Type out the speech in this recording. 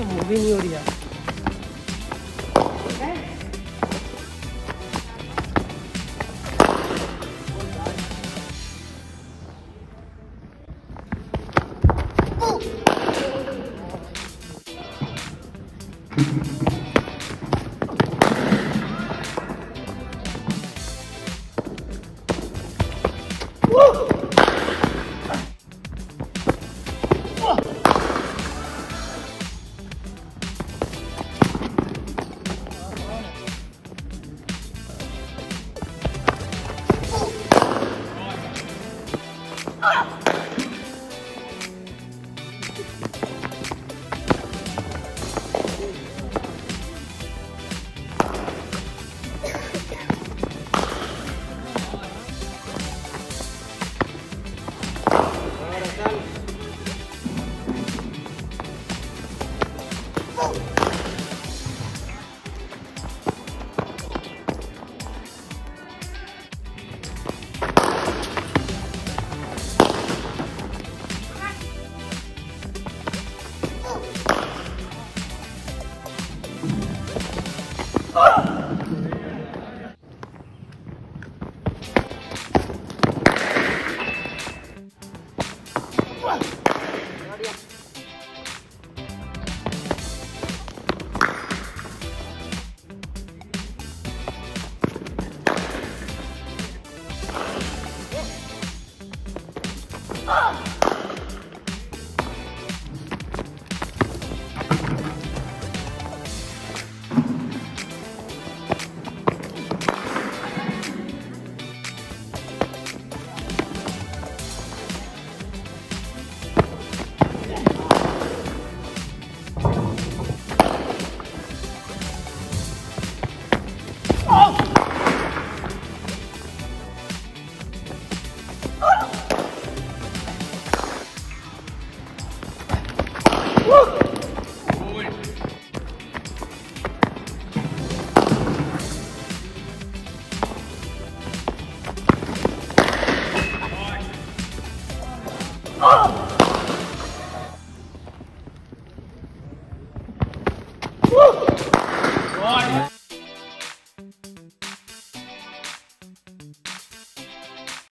तो मूवी नहीं हो रही है Oh! oh